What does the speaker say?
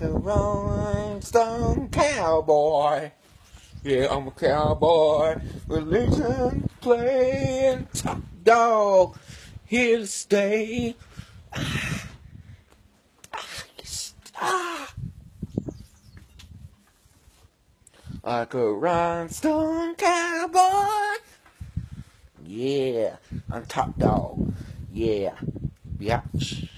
like a rolling stone cowboy. Yeah, I'm a cowboy. Religion playing top dog. Here to stay. Ah, ah, like a rhinestone cowboy. Yeah, I'm top dog. Yeah, biatch.